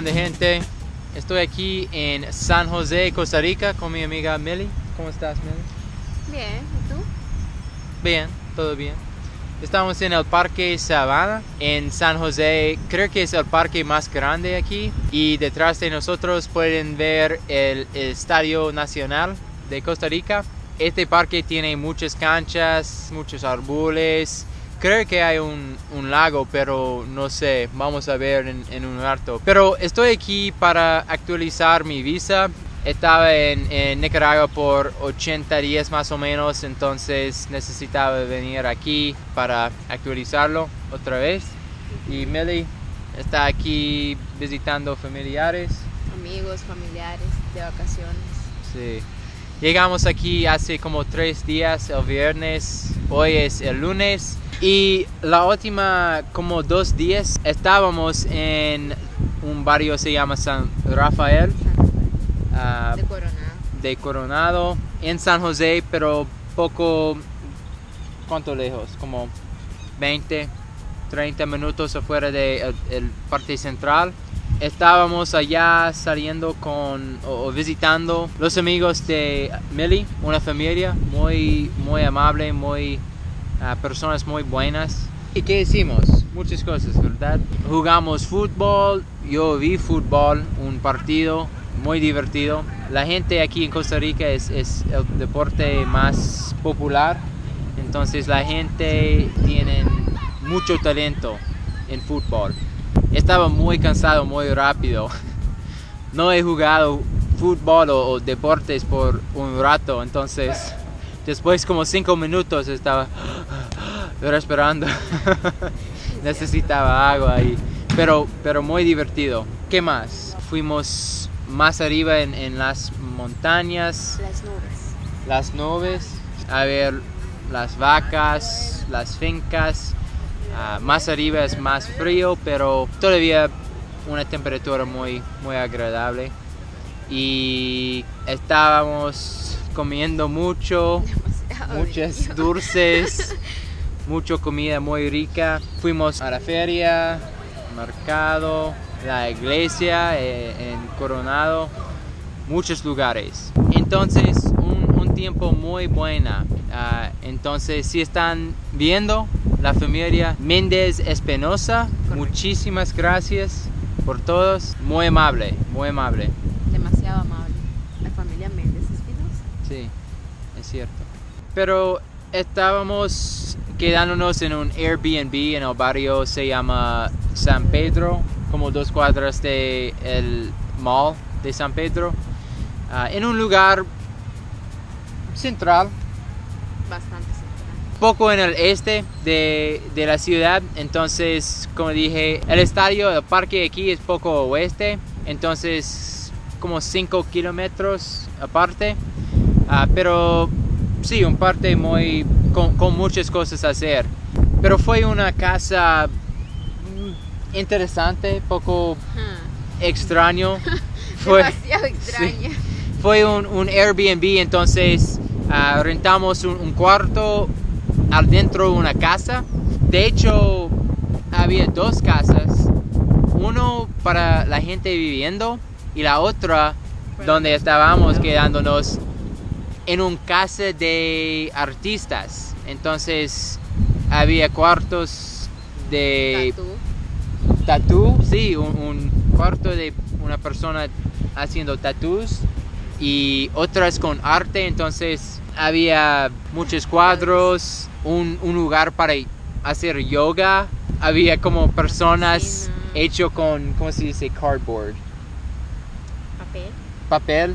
onda gente? Estoy aquí en San José, Costa Rica con mi amiga Milly. ¿Cómo estás Milly? Bien, ¿y tú? Bien, todo bien. Estamos en el Parque Sabana en San José. Creo que es el parque más grande aquí. Y detrás de nosotros pueden ver el, el Estadio Nacional de Costa Rica. Este parque tiene muchas canchas, muchos árboles. Creo que hay un, un lago, pero no sé, vamos a ver en, en un rato. Pero estoy aquí para actualizar mi visa. Estaba en, en Nicaragua por 80 días más o menos, entonces necesitaba venir aquí para actualizarlo otra vez. Y Milly está aquí visitando familiares. Amigos, familiares, de vacaciones. Sí. Llegamos aquí hace como tres días, el viernes, hoy es el lunes. Y la última como dos días estábamos en un barrio se llama San Rafael ah, De Coronado. de Coronado en San José, pero poco, ¿cuánto lejos? Como 20, 30 minutos afuera de el, el parte central. Estábamos allá saliendo con o, visitando los amigos de Millie, una familia muy muy amable, muy ah, personas muy buenas. ¿Y qué hicimos? Muchas cosas, ¿verdad? Jugamos fútbol, yo vi fútbol, un partido muy divertido. La gente aquí en Costa Rica es, es el deporte más popular, entonces la gente tiene mucho talento en fútbol. Estaba muy cansado muy rápido. No he jugado fútbol o, o deportes por un rato, entonces después como cinco minutos estaba respirando. Necesitaba agua y pero pero muy divertido. ¿Qué más? Fuimos más arriba en, en las montañas, Las nubes. las nubes, a ver las vacas, las fincas. Ah, más arriba es más frío, pero todavía una temperatura muy, muy agradable. Y estábamos comiendo mucho, muchas dulces, mucha comida muy rica. Fuimos a la feria, mercado, la iglesia eh, en Coronado, muchos lugares. Entonces, un, un tiempo muy buena. Ah, entonces, si están viendo la familia Méndez Espinosa, muchísimas gracias por todos. Muy amable, muy amable. Demasiado amable. La familia Méndez Espinosa. Sí, es cierto. Pero estábamos quedándonos en un Airbnb en el barrio se llama San Pedro, como dos cuadras de el mall de San Pedro, ah, en un lugar central, Bastante central. Poco en el este de, de la ciudad. Entonces, como dije, el estadio, el parque aquí es poco oeste. Entonces, como 5 kilómetros aparte. Ah, pero sí, un parte muy con, con muchas cosas a hacer. Pero fue una casa mm, interesante, poco Ah, extraño. Fue, Demasiado extraña. fue un, un Airbnb, entonces ah, rentamos un, un cuarto adentro de una casa. De hecho, había dos casas, uno para la gente viviendo y la otra donde estábamos quedándonos en un casa de artistas. Entonces había cuartos de Tatú. sí, un, un cuarto de una persona haciendo tatús y otras con arte, entonces había muchos cuadros, un, un lugar para hacer yoga, había como personas hecho con, ¿cómo se dice? Cardboard, Papel. papel,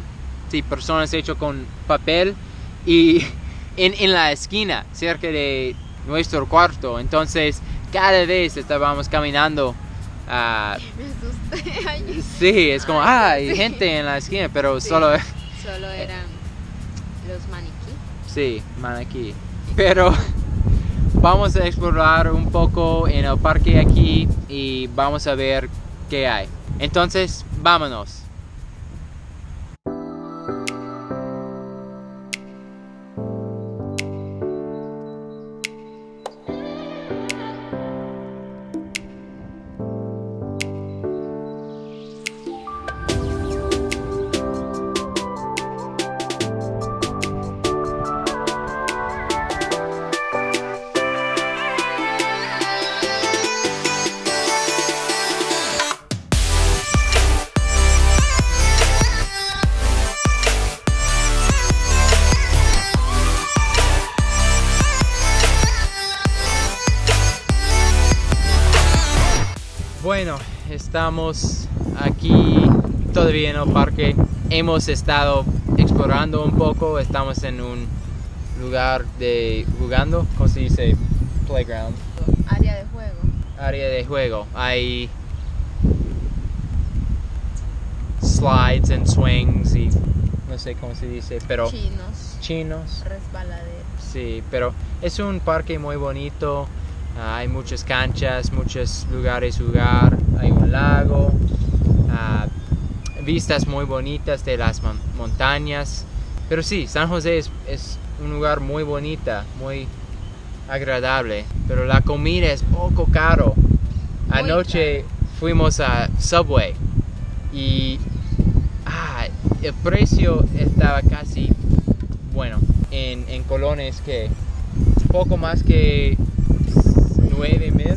sí, personas hecho con papel y en, en la esquina, cerca de nuestro cuarto, entonces cada vez estábamos caminando ah, Me asusté. Ay, Sí, es como, ah, Ay, hay sí. gente en la esquina, pero Sí. solo, Solo eran los maniquí. sí, aquí. Pero vamos a explorar un poco en el parque aquí y vamos a ver qué hay. Entonces, vámonos. Estamos aquí todavía en el parque. Hemos estado explorando un poco. Estamos en un lugar de jugando, ¿cómo se dice? Playground. Área de juego. Área de juego. Hay slides and swings y no sé cómo se dice, pero Chinos. chinos. Resbaladeros. Sí, pero es un parque muy bonito. Hay muchas canchas, muchos lugares jugar. Hay un lago. ah, vistas muy bonitas de las mon- montañas. Pero sí, San José es, es un lugar muy bonita, muy agradable. Pero la comida es poco caro. Muy Anoche fuimos a Subway y ah, el precio estaba casi, bueno, en, en colones que poco más que 9 mil,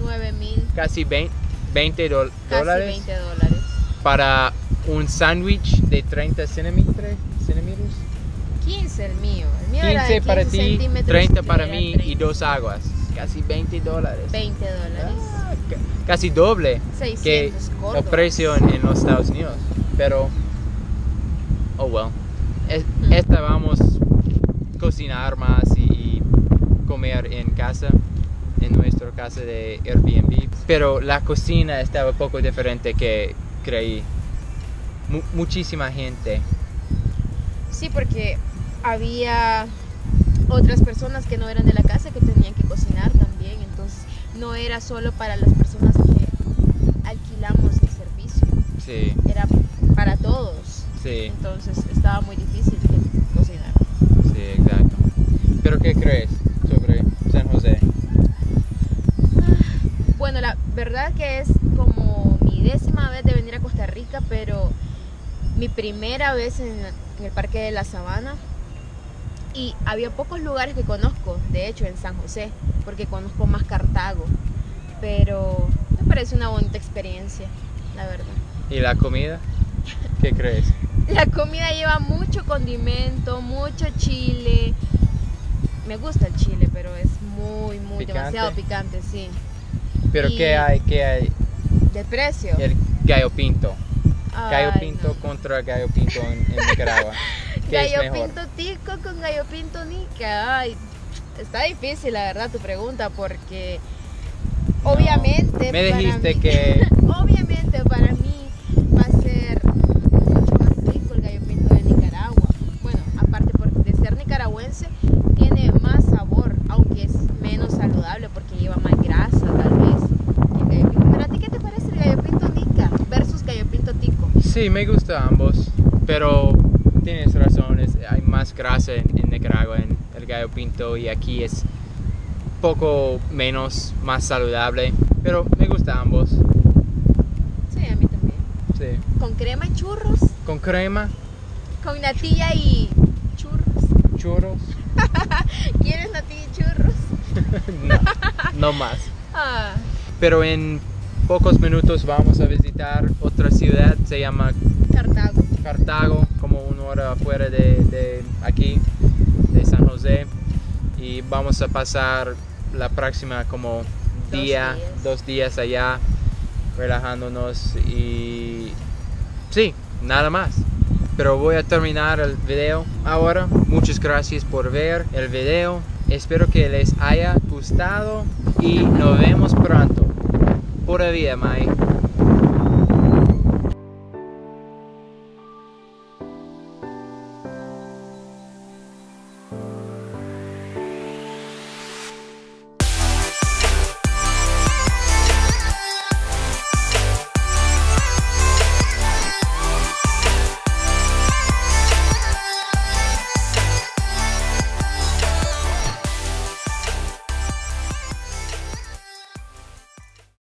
9 mil. casi 20, 20 dol- Casi dólares 20 dólares. para un sándwich de 30 centímetros. centímetros. 15 el mío. El mío era 15 de para 15 ti, centímetros 30 y para mí y 30. dos aguas. Casi 20 dólares. 20 dólares. Ah, ca- casi doble que 600 el precio en, en los Estados Unidos. Pero, oh well. Es- Mm. esta vamos a cocinar más y, y comer en casa, en nuestra casa de Airbnb. Pero la cocina estaba un poco diferente que creí. Mu- muchísima gente. Sí, porque había otras personas que no eran de la casa que tenían que cocinar también. Entonces, no era solo para las personas que alquilamos el servicio, Sí, era para todos. sí, Entonces, estaba muy difícil cocinar. sí, exacto. Pero ¿qué crees sobre San José? Bueno, la verdad que es como mi décima vez de venir a Costa Rica, pero mi primera vez en, en el Parque de la Sabana. Y había pocos lugares que conozco, de hecho, en San José, porque conozco más Cartago. Pero me parece una bonita experiencia, la verdad. ¿Y la comida? ¿Qué crees? La comida lleva mucho condimento, mucho chile. Me gusta el chile, pero es muy, muy ¿Picante? demasiado picante, sí. ¿Pero Y- qué hay? ¿Qué hay? De precio. El gallo pinto. Gallo pinto no. contra gallo pinto en, en Nicaragua. ¿Qué Gallo pinto tico con gallo pinto nica. Ay, está difícil la verdad tu pregunta porque No. obviamente Me para dijiste mí- que obviamente para mí va a ser mucho más rico el gallo pinto de Nicaragua. Bueno, aparte por- de ser nicaragüense tiene más sabor, aunque es menos saludable porque lleva más grasa tal vez que el gallo pinto. Pero a ti qué te parece el gallo pinto nica versus gallo pinto tico? Sí, me gusta ambos, pero tienes razón, es- hay más grasa en, en Nicaragua en el gallo pinto y aquí es poco menos, más saludable, pero me gusta ambos. Sí, a mí también. Sí. Con crema y churros. Con crema, Con natilla y churros. churros, ¿Quieres natilla y churros? no, no más. Ah, Pero en pocos minutos vamos a visitar otra ciudad, se llama Cartago. Cartago, como una hora afuera de, de aquí, de San José. Y vamos a pasar la próxima como Dos día, días. dos días allá, relajándonos y sí, nada más. Pero voy a terminar el video ahora. Muchas gracias por ver el video. Espero que les haya gustado y nos vemos pronto. Pura vida, Mai.